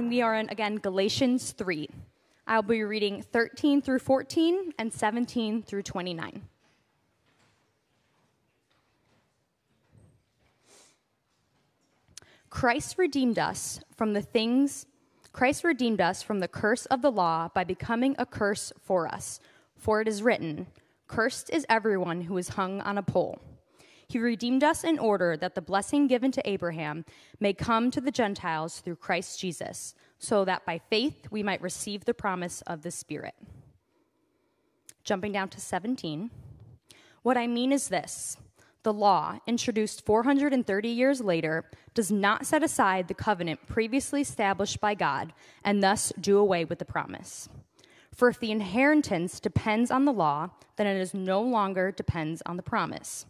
and we are in, again, Galatians 3. I'll be reading 13 through 14 and 17 through 29. Christ redeemed us from the things Christ redeemed us from the curse of the law by becoming a curse for us. For it is written, Cursed is everyone who is hung on a pole. He redeemed us in order that the blessing given to Abraham may come to the Gentiles through Christ Jesus, so that by faith we might receive the promise of the Spirit. Jumping down to 17. What I mean is this the law, introduced 430 years later, does not set aside the covenant previously established by God and thus do away with the promise. For if the inheritance depends on the law, then it is no longer depends on the promise.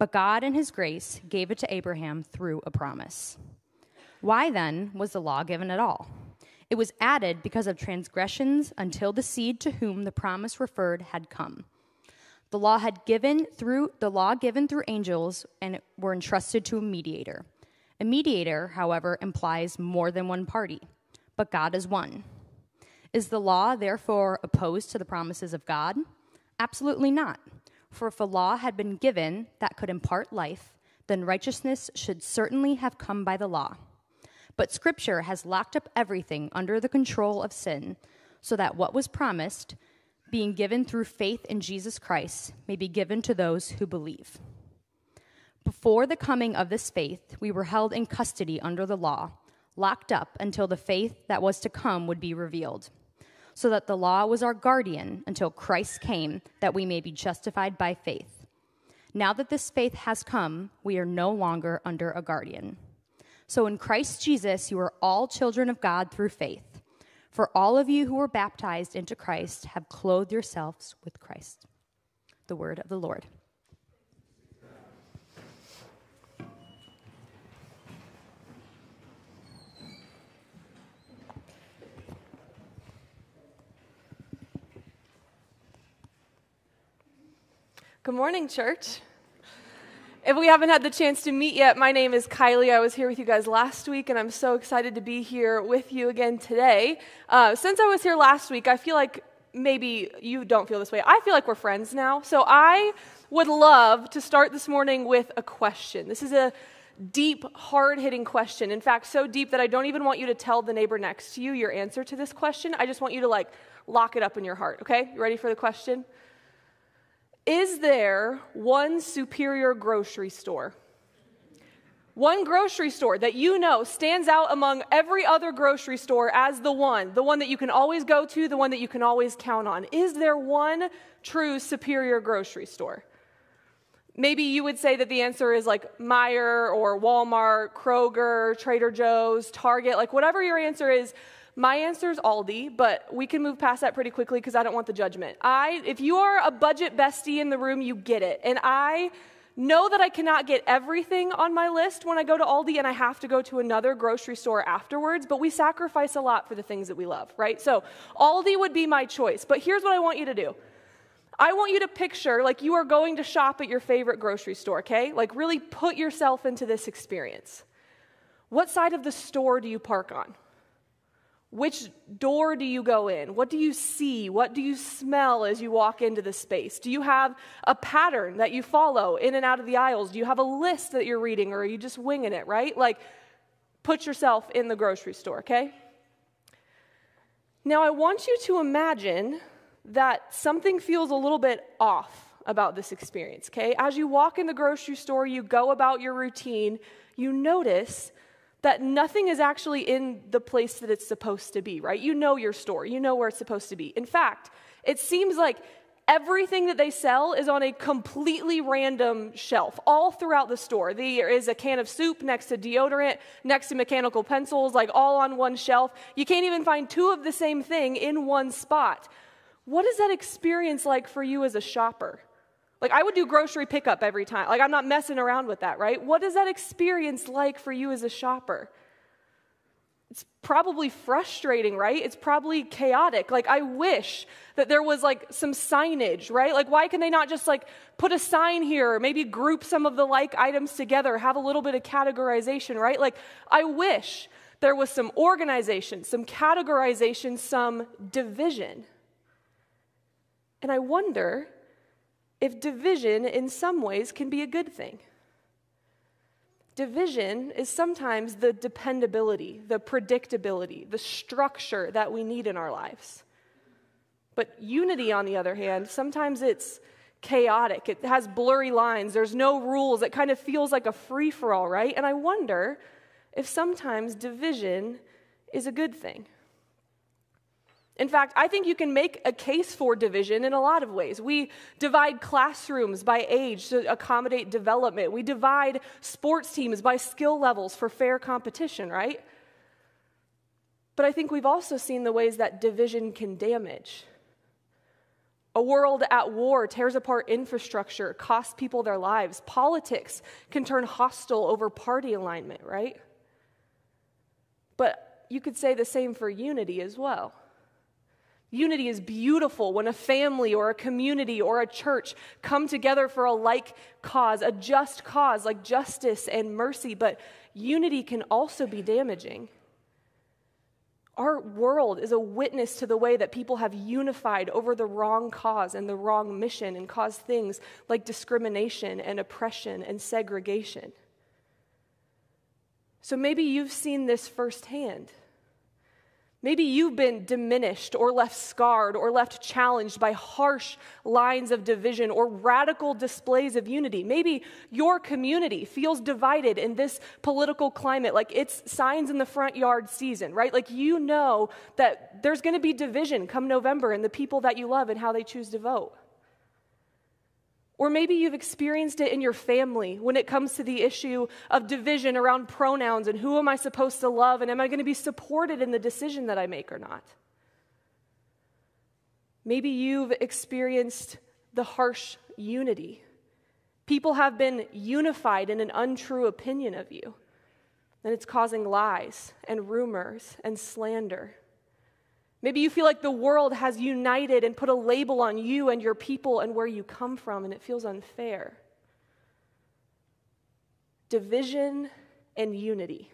But God, in His grace, gave it to Abraham through a promise. Why then was the law given at all? It was added because of transgressions until the seed to whom the promise referred had come. The law had given through the law given through angels and were entrusted to a mediator. A mediator, however, implies more than one party, but God is one. Is the law therefore opposed to the promises of God? Absolutely not. For if a law had been given that could impart life, then righteousness should certainly have come by the law. But Scripture has locked up everything under the control of sin, so that what was promised, being given through faith in Jesus Christ, may be given to those who believe. Before the coming of this faith, we were held in custody under the law, locked up until the faith that was to come would be revealed so that the law was our guardian until Christ came, that we may be justified by faith. Now that this faith has come, we are no longer under a guardian. So in Christ Jesus, you are all children of God through faith. For all of you who were baptized into Christ have clothed yourselves with Christ. The word of the Lord. Good morning, church. If we haven't had the chance to meet yet, my name is Kylee. I was here with you guys last week, and I'm so excited to be here with you again today. Uh, since I was here last week, I feel like maybe you don't feel this way. I feel like we're friends now. So I would love to start this morning with a question. This is a deep, hard hitting question. In fact, so deep that I don't even want you to tell the neighbor next to you your answer to this question. I just want you to like lock it up in your heart, okay? You ready for the question? Is there one superior grocery store? One grocery store that you know stands out among every other grocery store as the one, the one that you can always go to, the one that you can always count on. Is there one true superior grocery store? Maybe you would say that the answer is like Meijer or Walmart, Kroger, Trader Joe's, Target, like whatever your answer is, my answer is Aldi, but we can move past that pretty quickly because I don't want the judgment. I, if you are a budget bestie in the room, you get it. And I know that I cannot get everything on my list when I go to Aldi and I have to go to another grocery store afterwards, but we sacrifice a lot for the things that we love, right? So Aldi would be my choice. But here's what I want you to do. I want you to picture like you are going to shop at your favorite grocery store, okay? Like really put yourself into this experience. What side of the store do you park on? Which door do you go in? What do you see? What do you smell as you walk into the space? Do you have a pattern that you follow in and out of the aisles? Do you have a list that you're reading or are you just winging it, right? Like, put yourself in the grocery store, okay? Now, I want you to imagine that something feels a little bit off about this experience, okay? As you walk in the grocery store, you go about your routine, you notice that nothing is actually in the place that it's supposed to be, right? You know your store, you know where it's supposed to be. In fact, it seems like everything that they sell is on a completely random shelf all throughout the store. There is a can of soup next to deodorant, next to mechanical pencils, like all on one shelf. You can't even find two of the same thing in one spot. What is that experience like for you as a shopper? Like, I would do grocery pickup every time. Like, I'm not messing around with that, right? What is that experience like for you as a shopper? It's probably frustrating, right? It's probably chaotic. Like, I wish that there was like some signage, right? Like, why can they not just like put a sign here, or maybe group some of the like items together, have a little bit of categorization, right? Like, I wish There was some organization, some categorization, some division. And I wonder if division in some ways can be a good thing. Division is sometimes the dependability, the predictability, the structure that we need in our lives. But unity, on the other hand, sometimes it's chaotic. It has blurry lines. There's no rules. It kind of feels like a free for all, right? And I wonder if sometimes division is a good thing. In fact, I think you can make a case for division in a lot of ways. We divide classrooms by age to accommodate development. We divide sports teams by skill levels for fair competition, right? But I think we've also seen the ways that division can damage. A world at war tears apart infrastructure, costs people their lives. Politics can turn hostile over party alignment, right? But you could say the same for unity as well. Unity is beautiful when a family or a community or a church come together for a like cause, a just cause like justice and mercy, but unity can also be damaging. Our world is a witness to the way that people have unified over the wrong cause and the wrong mission and caused things like discrimination and oppression and segregation. So maybe you've seen this firsthand. Maybe you've been diminished or left scarred or left challenged by harsh lines of division or radical displays of unity. Maybe your community feels divided in this political climate, like it's signs in the front yard season, right? Like you know that there's going to be division come November in the people that you love and how they choose to vote. Or maybe you've experienced it in your family when it comes to the issue of division around pronouns and who am I supposed to love and am I going to be supported in the decision that I make or not. Maybe you've experienced the harsh unity. People have been unified in an untrue opinion of you, and it's causing lies and rumors and slander. Maybe you feel like the world has united and put a label on you and your people and where you come from, and it feels unfair. Division and unity.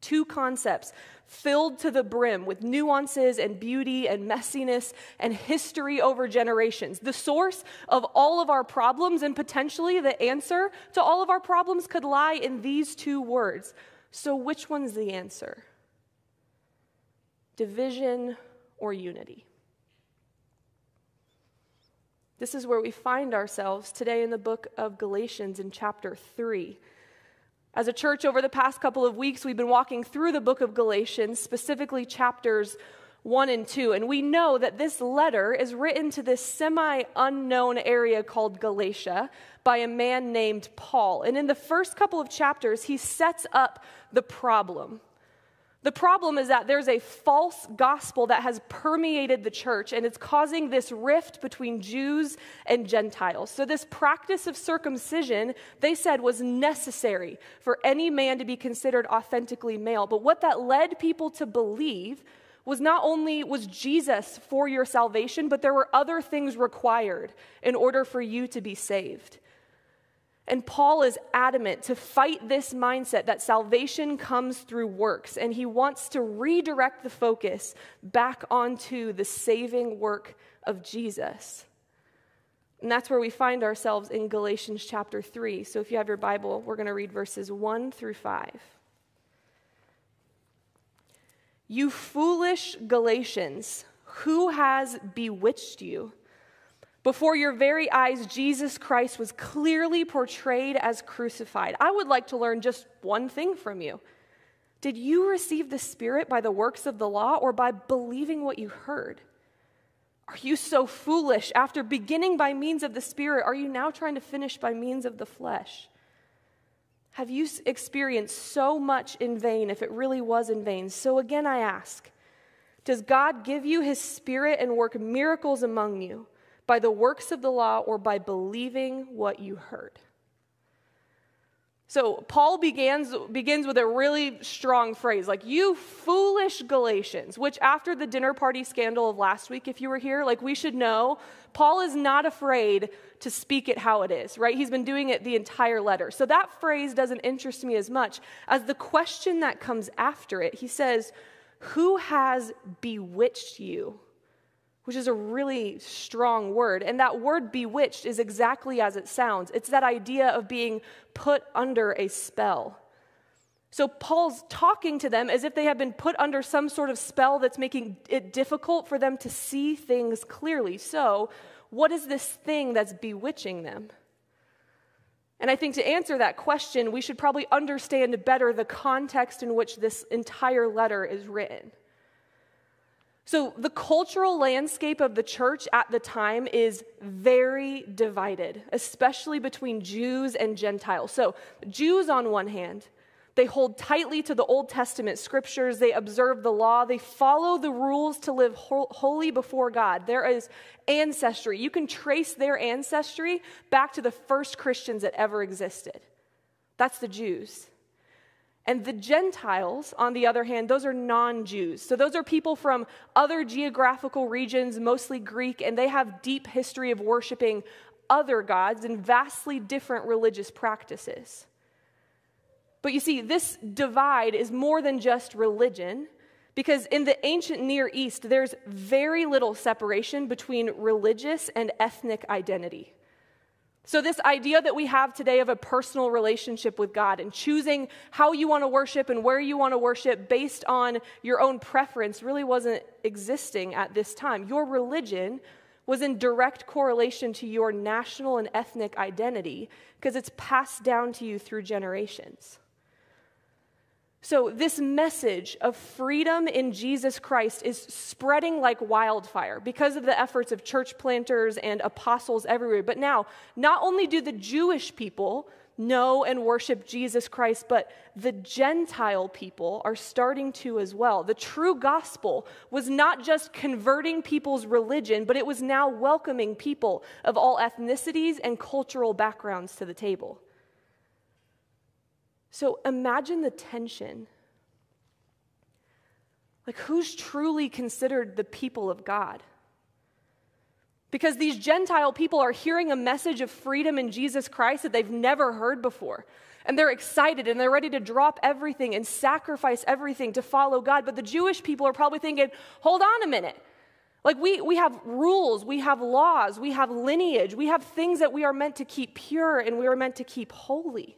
Two concepts filled to the brim with nuances and beauty and messiness and history over generations. The source of all of our problems and potentially the answer to all of our problems could lie in these two words. So, which one's the answer? Division, or unity. This is where we find ourselves today in the book of Galatians in chapter 3. As a church, over the past couple of weeks, we've been walking through the book of Galatians, specifically chapters 1 and 2. And we know that this letter is written to this semi unknown area called Galatia by a man named Paul. And in the first couple of chapters, he sets up the problem. The problem is that there's a false gospel that has permeated the church and it's causing this rift between Jews and Gentiles. So, this practice of circumcision, they said, was necessary for any man to be considered authentically male. But what that led people to believe was not only was Jesus for your salvation, but there were other things required in order for you to be saved. And Paul is adamant to fight this mindset that salvation comes through works, and he wants to redirect the focus back onto the saving work of Jesus. And that's where we find ourselves in Galatians chapter 3. So if you have your Bible, we're going to read verses 1 through 5. You foolish Galatians, who has bewitched you? Before your very eyes, Jesus Christ was clearly portrayed as crucified. I would like to learn just one thing from you. Did you receive the Spirit by the works of the law or by believing what you heard? Are you so foolish? After beginning by means of the Spirit, are you now trying to finish by means of the flesh? Have you experienced so much in vain if it really was in vain? So again, I ask Does God give you his Spirit and work miracles among you? By the works of the law or by believing what you heard. So Paul begins, begins with a really strong phrase, like, you foolish Galatians, which after the dinner party scandal of last week, if you were here, like, we should know, Paul is not afraid to speak it how it is, right? He's been doing it the entire letter. So that phrase doesn't interest me as much as the question that comes after it. He says, Who has bewitched you? Which is a really strong word. And that word bewitched is exactly as it sounds it's that idea of being put under a spell. So Paul's talking to them as if they have been put under some sort of spell that's making it difficult for them to see things clearly. So, what is this thing that's bewitching them? And I think to answer that question, we should probably understand better the context in which this entire letter is written. So, the cultural landscape of the church at the time is very divided, especially between Jews and Gentiles. So, Jews on one hand, they hold tightly to the Old Testament scriptures, they observe the law, they follow the rules to live holy before God. There is ancestry. You can trace their ancestry back to the first Christians that ever existed. That's the Jews. And the Gentiles, on the other hand, those are non Jews. So those are people from other geographical regions, mostly Greek, and they have deep history of worshiping other gods and vastly different religious practices. But you see, this divide is more than just religion, because in the ancient Near East, there's very little separation between religious and ethnic identity. So, this idea that we have today of a personal relationship with God and choosing how you want to worship and where you want to worship based on your own preference really wasn't existing at this time. Your religion was in direct correlation to your national and ethnic identity because it's passed down to you through generations. So, this message of freedom in Jesus Christ is spreading like wildfire because of the efforts of church planters and apostles everywhere. But now, not only do the Jewish people know and worship Jesus Christ, but the Gentile people are starting to as well. The true gospel was not just converting people's religion, but it was now welcoming people of all ethnicities and cultural backgrounds to the table. So imagine the tension. Like, who's truly considered the people of God? Because these Gentile people are hearing a message of freedom in Jesus Christ that they've never heard before. And they're excited and they're ready to drop everything and sacrifice everything to follow God. But the Jewish people are probably thinking, hold on a minute. Like, we, we have rules, we have laws, we have lineage, we have things that we are meant to keep pure and we are meant to keep holy.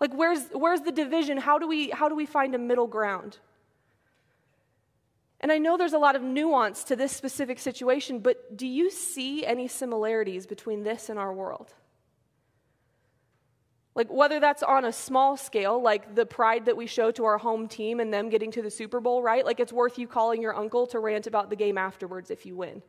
Like, where's, where's the division? How do, we, how do we find a middle ground? And I know there's a lot of nuance to this specific situation, but do you see any similarities between this and our world? Like, whether that's on a small scale, like the pride that we show to our home team and them getting to the Super Bowl, right? Like, it's worth you calling your uncle to rant about the game afterwards if you win.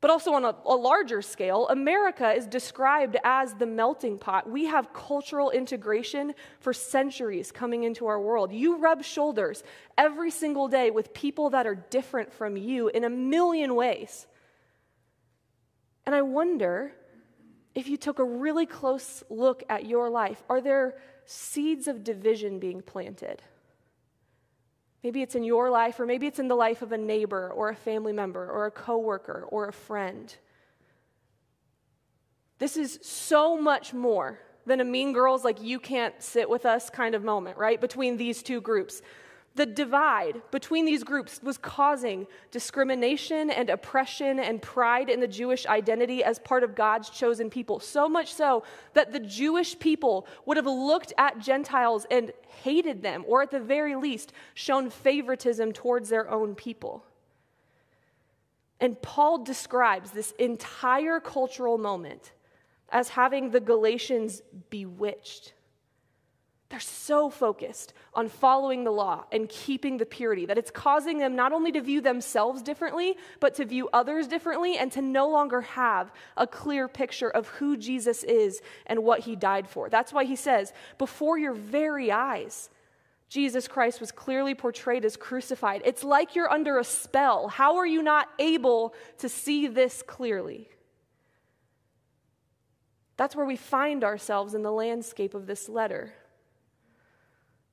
But also on a, a, larger scale, America is described as the melting pot. We have cultural integration for centuries coming into our world. You rub shoulders every single day with people that are different from you in a million ways. And I wonder if you took a really close look at your life, are there seeds of division being planted? Maybe it's in your life, or maybe it's in the life of a neighbor, or a family member, or a coworker, or a friend. This is so much more than a mean girls like you can't sit with us kind of moment, right? Between these two groups. The divide between these groups was causing discrimination and oppression and pride in the Jewish identity as part of God's chosen people. So much so that the Jewish people would have looked at Gentiles and hated them, or at the very least, shown favoritism towards their own people. And Paul describes this entire cultural moment as having the Galatians bewitched. They're so focused on following the law and keeping the purity that it's causing them not only to view themselves differently, but to view others differently and to no longer have a clear picture of who Jesus is and what he died for. That's why he says, before your very eyes, Jesus Christ was clearly portrayed as crucified. It's like you're under a spell. How are you not able to see this clearly? That's where we find ourselves in the landscape of this letter.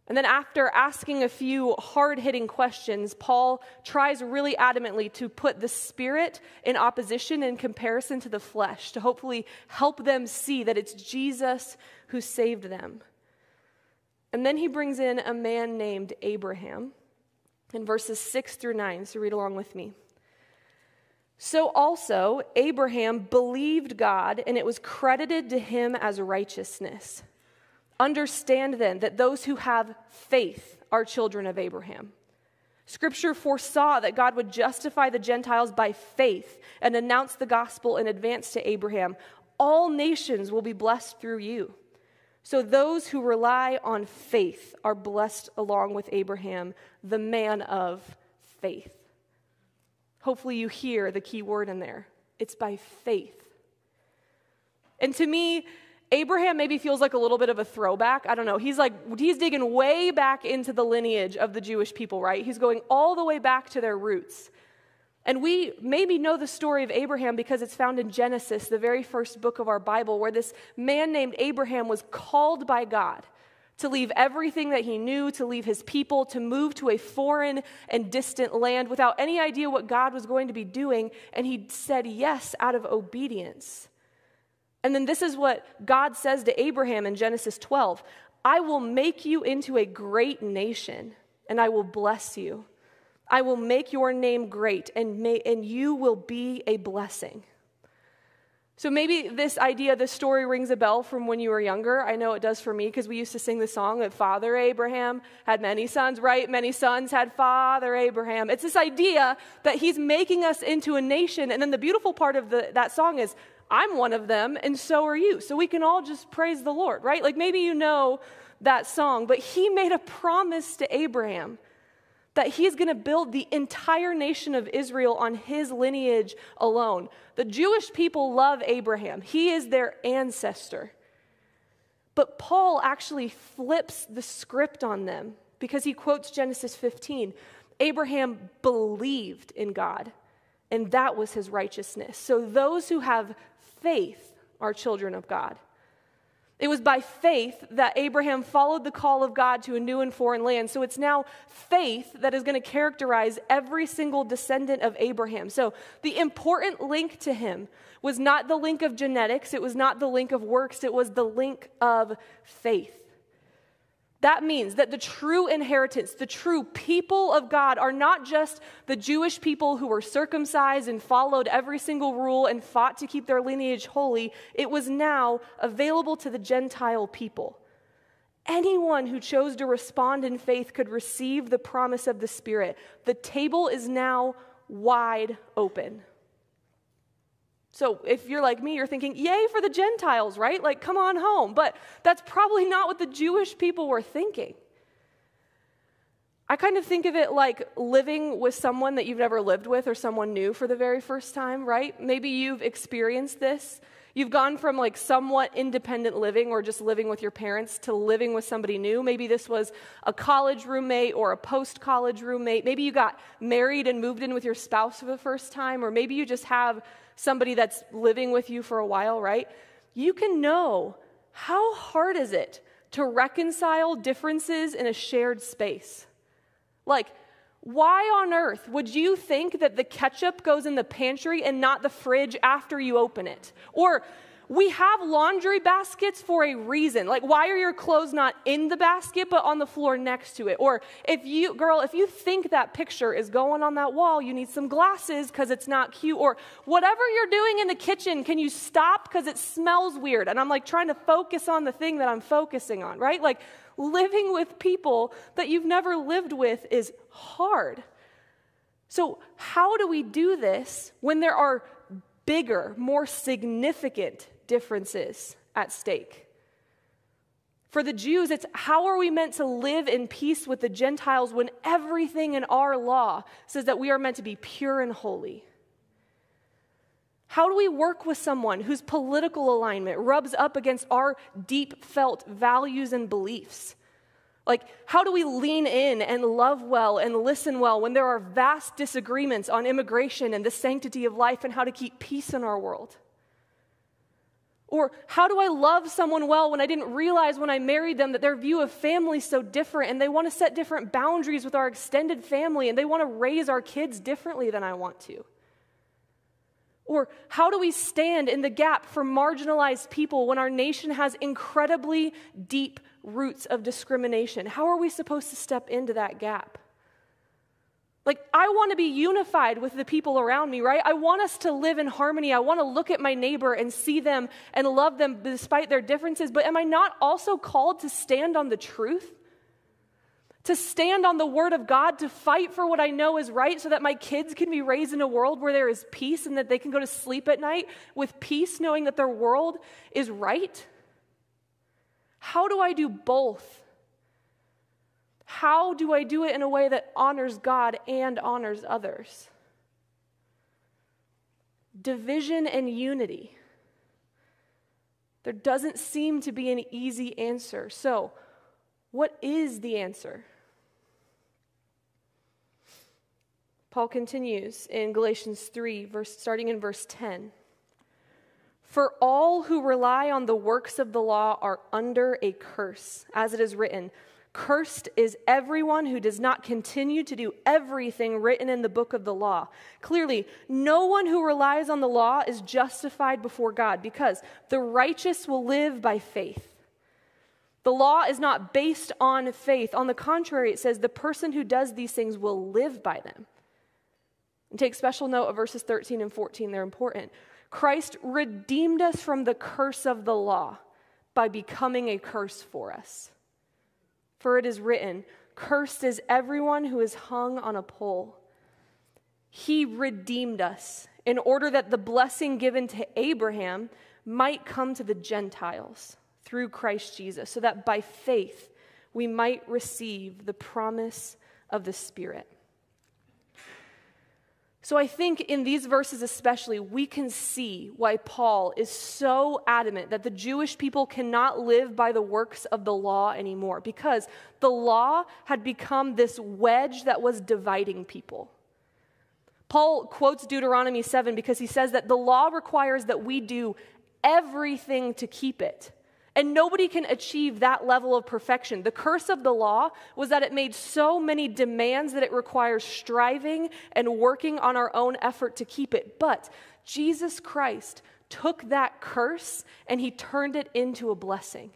And then, after asking a few hard hitting questions, Paul tries really adamantly to put the spirit in opposition in comparison to the flesh, to hopefully help them see that it's Jesus who saved them. And then he brings in a man named Abraham in verses 6 through 9. So read along with me. So also, Abraham believed God, and it was credited to him as righteousness. Understand then that those who have faith are children of Abraham. Scripture foresaw that God would justify the Gentiles by faith and announce the gospel in advance to Abraham. All nations will be blessed through you. So those who rely on faith are blessed along with Abraham, the man of faith. Hopefully, you hear the key word in there. It's by faith. And to me, Abraham maybe feels like a little bit of a throwback. I don't know. He's like, he's digging way back into the lineage of the Jewish people, right? He's going all the way back to their roots. And we maybe know the story of Abraham because it's found in Genesis, the very first book of our Bible, where this man named Abraham was called by God to leave everything that he knew, to leave his people, to move to a foreign and distant land without any idea what God was going to be doing. And he said yes out of obedience. And then this is what God says to Abraham in Genesis 12 I will make you into a great nation, and I will bless you. I will make your name great, and, may, and you will be a blessing. So maybe this idea, this story rings a bell from when you were younger. I know it does for me because we used to sing the song that Father Abraham had many sons, right? Many sons had Father Abraham. It's this idea that he's making us into a nation. And then the beautiful part of the, that song is I'm one of them, and so are you. So we can all just praise the Lord, right? Like maybe you know that song, but he made a promise to Abraham that he's going to build the entire nation of Israel on his lineage alone. The Jewish people love Abraham, he is their ancestor. But Paul actually flips the script on them because he quotes Genesis 15. Abraham believed in God, and that was his righteousness. So those who have faith are children of God. It was by faith that Abraham followed the call of God to a new and foreign land. So it's now faith that is going to characterize every single descendant of Abraham. So the important link to him was not the link of genetics, it was not the link of works, it was the link of faith. That means that the true inheritance, the true people of God, are not just the Jewish people who were circumcised and followed every single rule and fought to keep their lineage holy. It was now available to the Gentile people. Anyone who chose to respond in faith could receive the promise of the Spirit. The table is now wide open. So if you're like me, you're thinking, yay for the Gentiles, right? Like, come on home. But that's probably not what the Jewish people were thinking. I kind of think of it like living with someone that you've never lived with or someone new for the very first time, right? Maybe you've experienced this. You've gone from like somewhat independent living or just living with your parents to living with somebody new. Maybe this was a college roommate or a post college roommate. Maybe you got married and moved in with your spouse for the first time, or maybe you just have somebody that's living with you for a while, right? You can know how hard is it to reconcile differences in a shared space? Like, why on earth would you think that the ketchup goes in the pantry and not the fridge after you open it? Or we have laundry baskets for a reason. Like, why are your clothes not in the basket but on the floor next to it? Or if you, girl, if you think that picture is going on that wall, you need some glasses because it's not cute. Or whatever you're doing in the kitchen, can you stop because it smells weird? And I'm like trying to focus on the thing that I'm focusing on, right? Like, living with people that you've never lived with is hard. So, how do we do this when there are bigger, more significant differences at stake. For the Jews, it's how are we meant to live in peace with the Gentiles when everything in our law says that we are meant to be pure and holy? How do we work with someone whose political alignment rubs up against our deep felt values and beliefs? Like, how do we lean in and love well and listen well when there are vast disagreements on immigration and the sanctity of life and how to keep peace in our world? Or how do I love someone well when I didn't realize when I married them that their view of family is so different and they want to set different boundaries with our extended family and they want to raise our kids differently than I want to? Or how do we stand in the gap for marginalized people when our nation has incredibly deep roots of discrimination? How are we supposed to step into that gap? Like, I want to be unified with the people around me, right? I want us to live in harmony. I want to look at my neighbor and see them and love them despite their differences. But am I not also called to stand on the truth? To stand on the word of God, to fight for what I know is right so that my kids can be raised in a world where there is peace and that they can go to sleep at night with peace, knowing that their world is right? How do I do both? How do I do it in a way that honors God and honors others? Division and unity. There doesn't seem to be an easy answer. So, what is the answer? Paul continues in Galatians 3, verse, starting in verse 10. For all who rely on the works of the law are under a curse, as it is written. Cursed is everyone who does not continue to do everything written in the book of the law. Clearly, no one who relies on the law is justified before God because the righteous will live by faith. The law is not based on faith. On the contrary, it says the person who does these things will live by them. And take special note of verses 13 and 14, they're important. Christ redeemed us from the curse of the law by becoming a curse for us. For it is written, Cursed is everyone who is hung on a pole. He redeemed us in order that the blessing given to Abraham might come to the Gentiles through Christ Jesus, so that by faith we might receive the promise of the Spirit. So I think in these verses, especially, we can see why Paul is so adamant that the Jewish people cannot live by the works of the law anymore, because the law had become this wedge that was dividing people. Paul quotes Deuteronomy 7 because he says that the law requires that we do everything to keep it. And nobody can achieve that level of perfection. The curse of the law was that it made so many demands that it requires striving and working on our own effort to keep it. But Jesus Christ took that curse and he turned it into a blessing.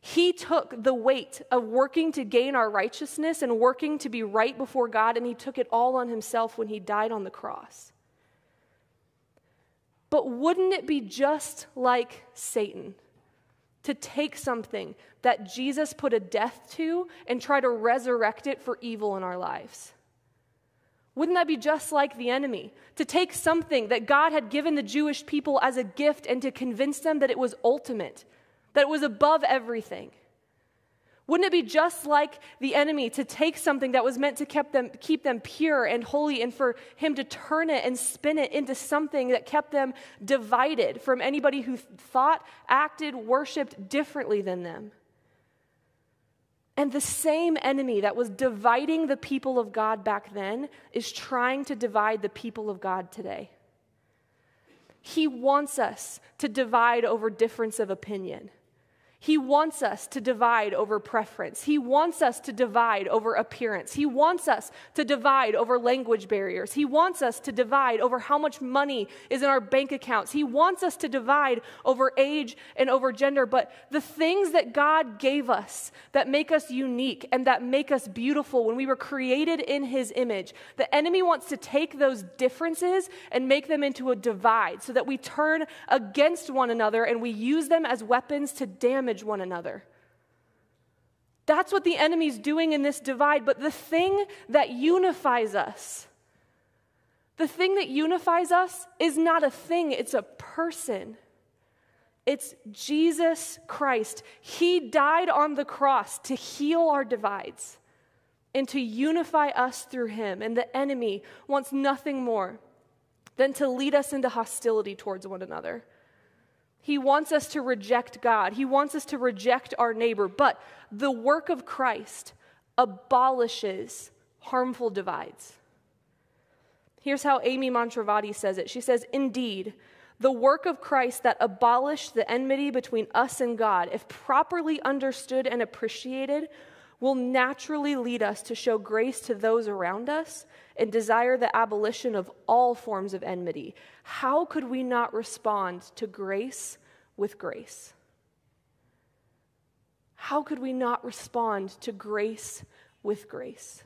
He took the weight of working to gain our righteousness and working to be right before God, and he took it all on himself when he died on the cross. But wouldn't it be just like Satan? To take something that Jesus put a death to and try to resurrect it for evil in our lives. Wouldn't that be just like the enemy? To take something that God had given the Jewish people as a gift and to convince them that it was ultimate, that it was above everything. Wouldn't it be just like the enemy to take something that was meant to keep them, keep them pure and holy and for him to turn it and spin it into something that kept them divided from anybody who thought, acted, worshiped differently than them? And the same enemy that was dividing the people of God back then is trying to divide the people of God today. He wants us to divide over difference of opinion. He wants us to divide over preference. He wants us to divide over appearance. He wants us to divide over language barriers. He wants us to divide over how much money is in our bank accounts. He wants us to divide over age and over gender. But the things that God gave us that make us unique and that make us beautiful when we were created in His image, the enemy wants to take those differences and make them into a divide so that we turn against one another and we use them as weapons to damage damage one another. That's what the enemy's doing in this divide. But the thing that unifies us, the thing that unifies us is not a thing, it's a person. It's Jesus Christ. He died on the cross to heal our divides and to unify us through him. And the enemy wants nothing more than to lead us into hostility towards one another. He wants us to reject God. He wants us to reject our neighbor. But the work of Christ abolishes harmful divides. Here's how Amy Mantravadi says it. She says, Indeed, The work of Christ that abolished the enmity between us and God, if properly understood and appreciated, will naturally lead us to show grace to those around us and desire the abolition of all forms of enmity. How could we not respond to grace with grace? How could we not respond to grace with grace?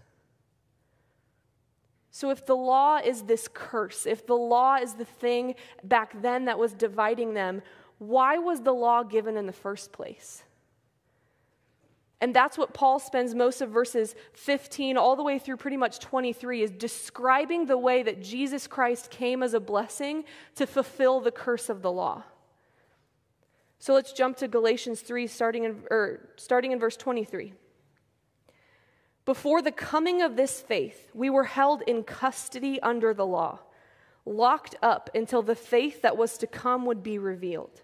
So, if the law is this curse, if the law is the thing back then that was dividing them, why was the law given in the first place? And that's what Paul spends most of verses 15 all the way through pretty much 23 is describing the way that Jesus Christ came as a blessing to fulfill the curse of the law. So let's jump to Galatians 3 starting in or starting in verse 23. Before the coming of this faith, we were held in custody under the law, locked up until the faith that was to come would be revealed.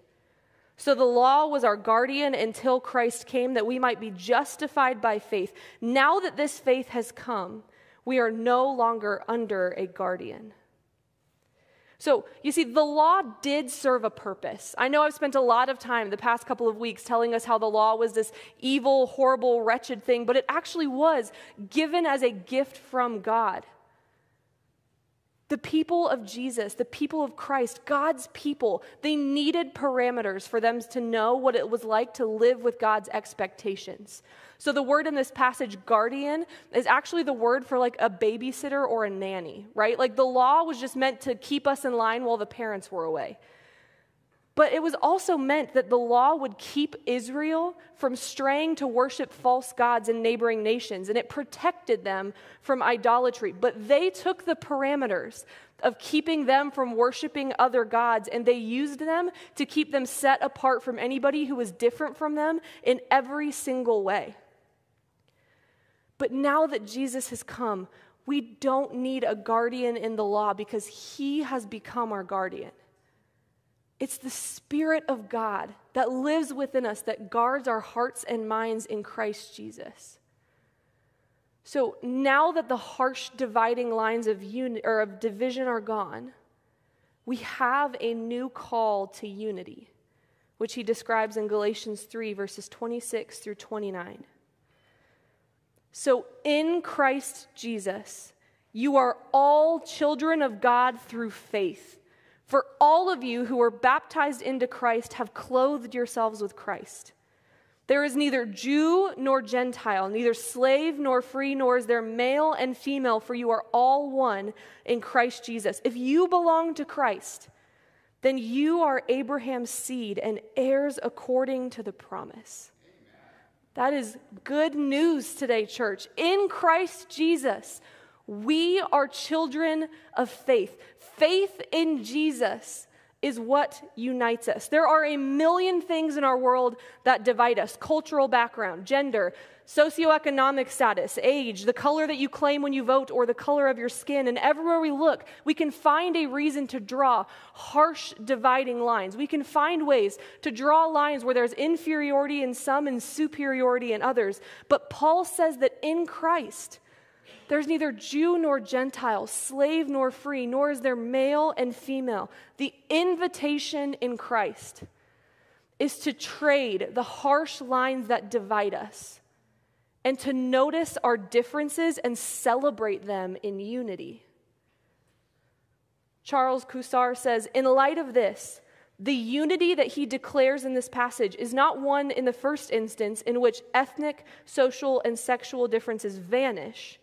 So the law was our guardian until Christ came that we might be justified by faith. Now that this faith has come, we are no longer under a guardian. So, you see, the law did serve a purpose. I know I've spent a lot of time the past couple of weeks telling us how the law was this evil, horrible, wretched thing, but it actually was given as a gift from God. The people of Jesus, the people of Christ, God's people, they needed parameters for them to know what it was like to live with God's expectations. So, the word in this passage, guardian, is actually the word for like a babysitter or a nanny, right? Like the law was just meant to keep us in line while the parents were away. But it was also meant that the law would keep Israel from straying to worship false gods in neighboring nations, and it protected them from idolatry. But they took the parameters of keeping them from worshiping other gods, and they used them to keep them set apart from anybody who was different from them in every single way. But now that Jesus has come, we don't need a guardian in the law because he has become our guardian. It's the Spirit of God that lives within us that guards our hearts and minds in Christ Jesus. So now that the harsh dividing lines of, uni- or of division are gone, we have a new call to unity, which he describes in Galatians 3, verses 26 through 29. So in Christ Jesus, you are all children of God through faith. For all of you who are baptized into Christ have clothed yourselves with Christ. There is neither Jew nor Gentile, neither slave nor free, nor is there male and female, for you are all one in Christ Jesus. If you belong to Christ, then you are Abraham's seed and heirs according to the promise. That is good news today, church. In Christ Jesus, we are children of faith. Faith in Jesus is what unites us. There are a million things in our world that divide us cultural background, gender, socioeconomic status, age, the color that you claim when you vote, or the color of your skin. And everywhere we look, we can find a reason to draw harsh dividing lines. We can find ways to draw lines where there's inferiority in some and superiority in others. But Paul says that in Christ, there's neither Jew nor Gentile, slave nor free, nor is there male and female. The invitation in Christ is to trade the harsh lines that divide us and to notice our differences and celebrate them in unity. Charles Cousar says, in light of this, the unity that he declares in this passage is not one in the first instance in which ethnic, social, and sexual differences vanish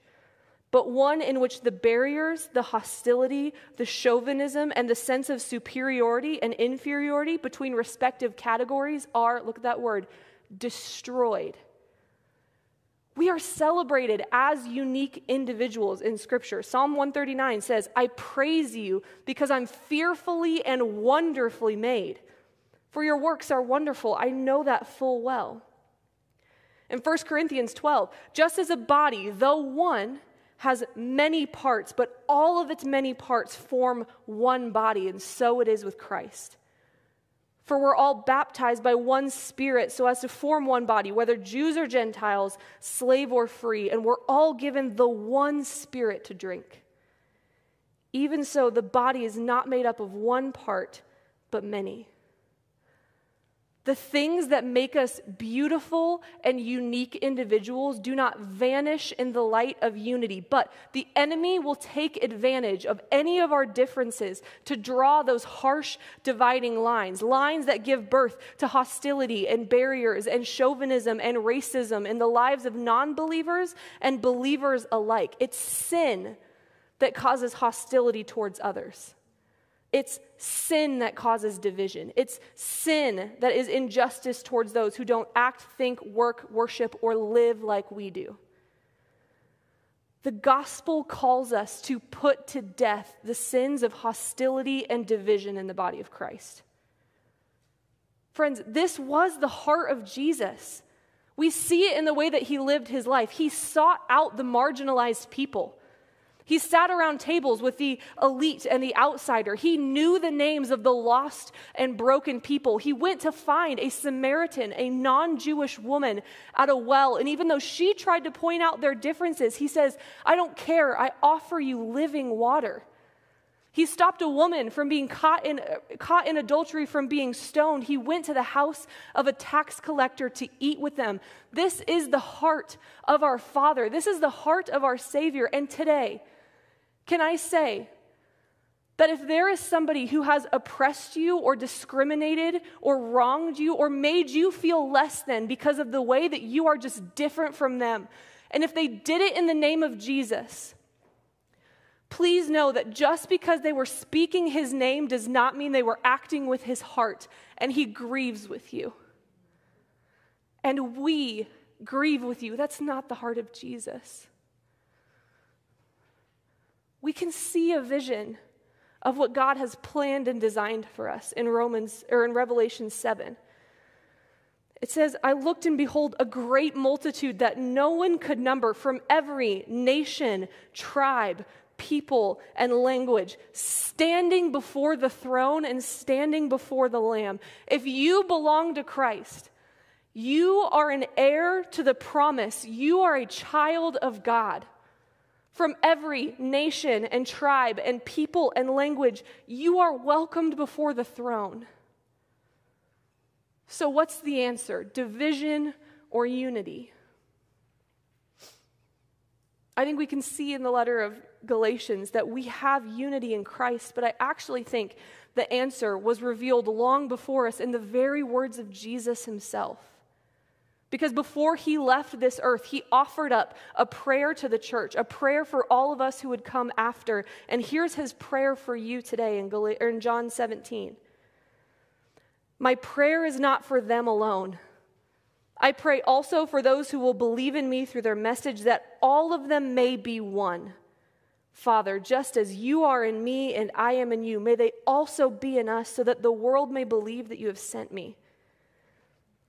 but one in which the barriers, the hostility, the chauvinism, and the sense of superiority and inferiority between respective categories are, look at that word, destroyed. We are celebrated as unique individuals in Scripture. Psalm 139 says, I praise you because I'm fearfully and wonderfully made. For your works are wonderful. I know that full well. In 1 Corinthians 12, just as a body, though one, has many parts, but all of its many parts form one body, and so it is with Christ. For we're all baptized by one Spirit so as to form one body, whether Jews or Gentiles, slave or free, and we're all given the one Spirit to drink. Even so, the body is not made up of one part, but many. The things that make us beautiful and unique individuals do not vanish in the light of unity, but the enemy will take advantage of any of our differences to draw those harsh dividing lines, lines that give birth to hostility and barriers and chauvinism and racism in the lives of non believers and believers alike. It's sin that causes hostility towards others. It's sin that causes division. It's sin that is injustice towards those who don't act, think, work, worship, or live like we do. The gospel calls us to put to death the sins of hostility and division in the body of Christ. Friends, this was the heart of Jesus. We see it in the way that he lived his life. He sought out the marginalized people. He sat around tables with the elite and the outsider. He knew the names of the lost and broken people. He went to find a Samaritan, a non Jewish woman, at a well. And even though she tried to point out their differences, he says, I don't care. I offer you living water. He stopped a woman from being caught in, caught in adultery from being stoned. He went to the house of a tax collector to eat with them. This is the heart of our Father. This is the heart of our Savior. And today, can I say that if there is somebody who has oppressed you or discriminated or wronged you or made you feel less than because of the way that you are just different from them, and if they did it in the name of Jesus, please know that just because they were speaking his name does not mean they were acting with his heart, and he grieves with you. And we grieve with you. That's not the heart of Jesus we can see a vision of what God has planned and designed for us in Romans or in Revelation 7. It says, I looked and behold a great multitude that no one could number from every nation, tribe, people, and language, standing before the throne and standing before the Lamb. If you belong to Christ, you are an heir to the promise. You are a child of God. From every nation and tribe and people and language, you are welcomed before the throne. So, what's the answer? Division or unity? I think we can see in the letter of Galatians that we have unity in Christ, but I actually think the answer was revealed long before us in the very words of Jesus himself. Because before he left this earth, he offered up a prayer to the church, a prayer for all of us who would come after. And here's his prayer for you today in, Gal- in John 17. My prayer is not for them alone. I pray also for those who will believe in me through their message, that all of them may be one. Father, just as you are in me and I am in you, may they also be in us, so that the world may believe that you have sent me.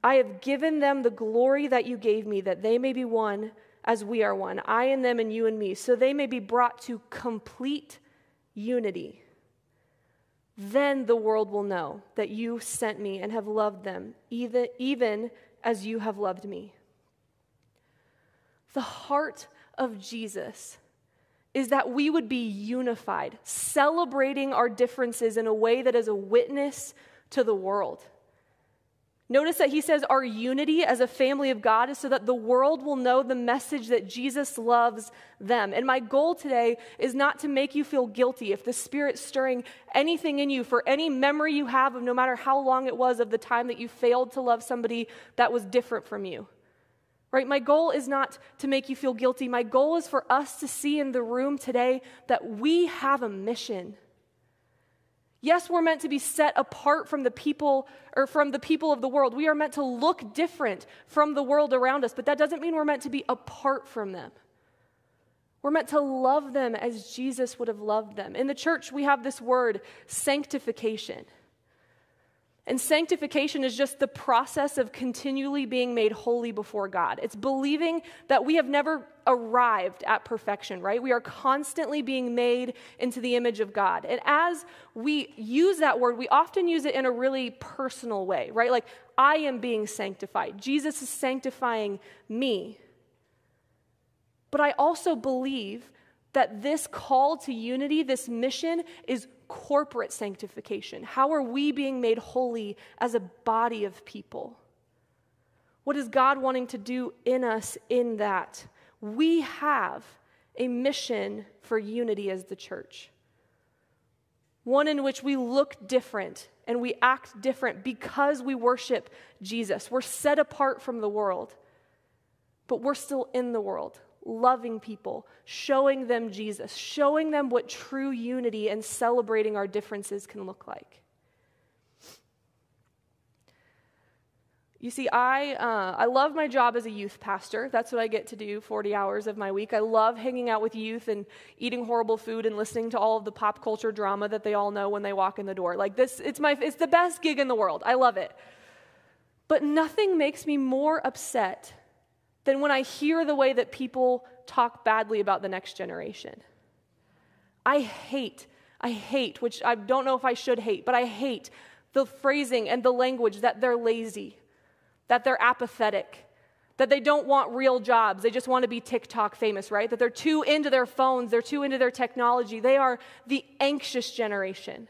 I have given them the glory that you gave me, that they may be one as we are one, I and them and you and me, so they may be brought to complete unity. Then the world will know that you sent me and have loved them, even, even as you have loved me. The heart of Jesus is that we would be unified, celebrating our differences in a way that is a witness to the world. Notice that he says our unity as a family of God is so that the world will know the message that Jesus loves them. And my goal today is not to make you feel guilty if the Spirit's stirring anything in you for any memory you have of no matter how long it was of the time that you failed to love somebody that was different from you. Right? My goal is not to make you feel guilty. My goal is for us to see in the room today that we have a mission. Yes, we're meant to be set apart from the people or from the people of the world. We are meant to look different from the world around us, but that doesn't mean we're meant to be apart from them. We're meant to love them as Jesus would have loved them. In the church, we have this word, sanctification. And sanctification is just the process of continually being made holy before God. It's believing that we have never arrived at perfection, right? We are constantly being made into the image of God. And as we use that word, we often use it in a really personal way, right? Like, I am being sanctified. Jesus is sanctifying me. But I also believe that this call to unity, this mission, is corporate sanctification? How are we being made holy as a body of people? What is God wanting to do in us in that? We have a mission for unity as the church. One in which we look different and we act different because we worship Jesus. We're set apart from the world, but we're still in the world, loving people, showing them Jesus, showing them what true unity and celebrating our differences can look like. You see, I, uh, I love my job as a youth pastor. That's what I get to do 40 hours of my week. I love hanging out with youth and eating horrible food and listening to all of the pop culture drama that they all know when they walk in the door. Like this, it's, my, it's the best gig in the world. I love it. But nothing makes me more upset than when I hear the way that people talk badly about the next generation. I hate, I hate, which I don't know if I should hate, but I hate the phrasing and the language that they're lazy that they're apathetic, that they don't want real jobs. They just want to be TikTok famous, right? That they're too into their phones, they're too into their technology. They are the anxious generation.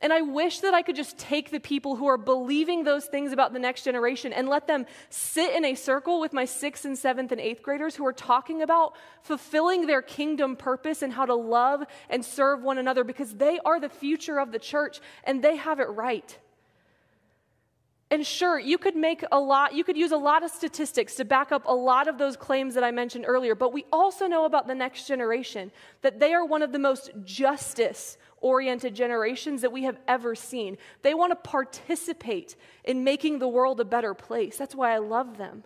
And I wish that I could just take the people who are believing those things about the next generation and let them sit in a circle with my sixth and seventh and eighth graders who are talking about fulfilling their kingdom purpose and how to love and serve one another because they are the future of the church and they have it right. And sure, you could make a lot, you could use a lot of statistics to back up a lot of those claims that I mentioned earlier, but we also know about the next generation that they are one of the most justice oriented generations that we have ever seen. They want to participate in making the world a better place. That's why I love them.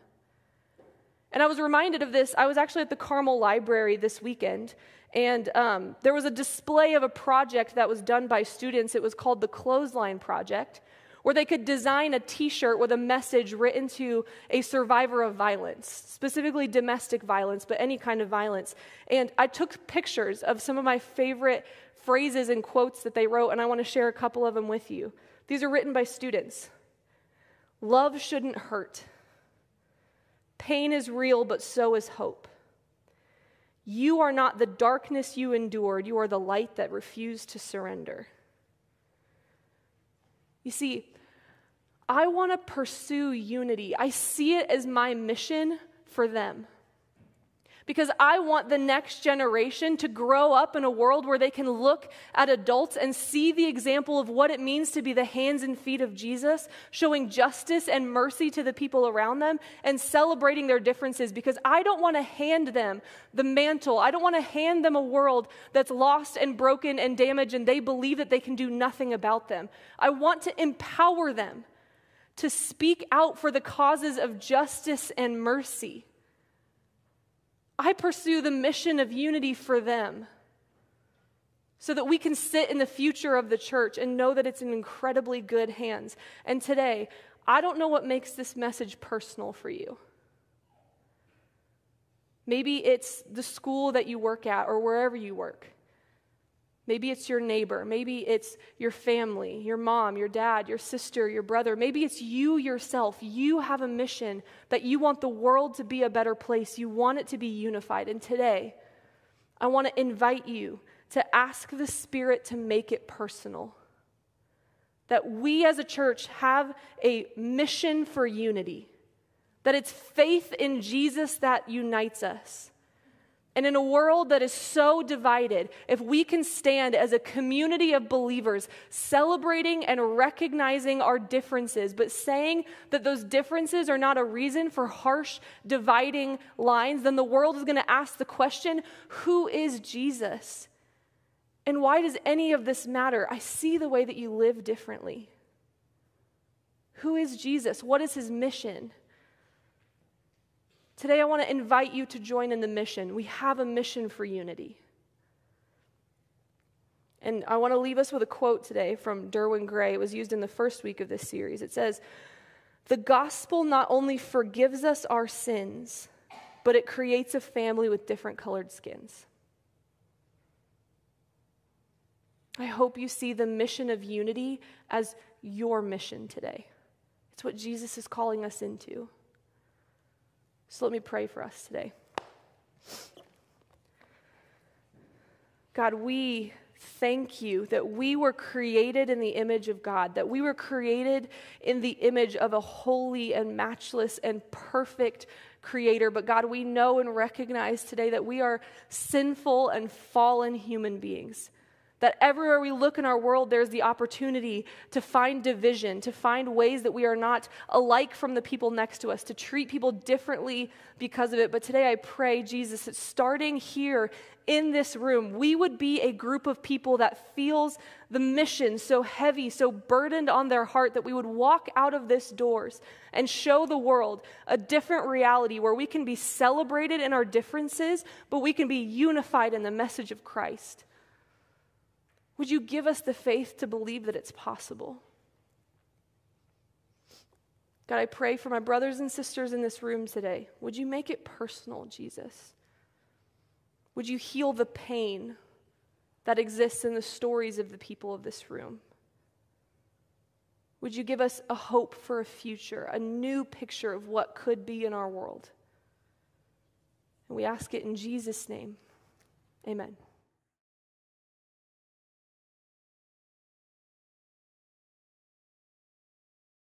And I was reminded of this. I was actually at the Carmel Library this weekend, and um, there was a display of a project that was done by students. It was called the Clothesline Project where they could design a t shirt with a message written to a survivor of violence, specifically domestic violence, but any kind of violence. And I took pictures of some of my favorite phrases and quotes that they wrote, and I want to share a couple of them with you. These are written by students. Love shouldn't hurt. Pain is real, but so is hope. You are not the darkness you endured, you are the light that refused to surrender. You see, I want to pursue unity. I see it as my mission for them. Because I want the next generation to grow up in a world where they can look at adults and see the example of what it means to be the hands and feet of Jesus, showing justice and mercy to the people around them and celebrating their differences. Because I don't want to hand them the mantle. I don't want to hand them a world that's lost and broken and damaged and they believe that they can do nothing about them. I want to empower them to speak out for the causes of justice and mercy. I pursue the mission of unity for them so that we can sit in the future of the church and know that it's in incredibly good hands. And today, I don't know what makes this message personal for you. Maybe it's the school that you work at or wherever you work. Maybe it's your neighbor. Maybe it's your family, your mom, your dad, your sister, your brother. Maybe it's you yourself. You have a mission that you want the world to be a better place. You want it to be unified. And today, I want to invite you to ask the Spirit to make it personal. That we as a church have a mission for unity, that it's faith in Jesus that unites us and in a world that is so divided, if we can stand as a community of believers celebrating and recognizing our differences, but saying that those differences are not a reason for harsh, dividing lines, then the world is going to ask the question who is Jesus? And why does any of this matter? I see the way that you live differently. Who is Jesus? What is his mission? Today, I want to invite you to join in the mission. We have a mission for unity. And I want to leave us with a quote today from Derwin Gray. It was used in the first week of this series. It says, The gospel not only forgives us our sins, but it creates a family with different colored skins. I hope you see the mission of unity as your mission today. It's what Jesus is calling us into. So let me pray for us today. God, we thank you that we were created in the image of God, that we were created in the image of a holy and matchless and perfect creator. But God, we know and recognize today that we are sinful and fallen human beings. That everywhere we look in our world, there's the opportunity to find division, to find ways that we are not alike from the people next to us, to treat people differently because of it. But today I pray, Jesus, that starting here in this room, we would be a group of people that feels the mission so heavy, so burdened on their heart that we would walk out of this doors and show the world a different reality where we can be celebrated in our differences, but we can be unified in the message of Christ. Would you give us the faith to believe that it's possible? God, I pray for my brothers and sisters in this room today. Would you make it personal, Jesus? Would you heal the pain that exists in the stories of the people of this room? Would you give us a hope for a future, a new picture of what could be in our world? And we ask it in Jesus' name. Amen.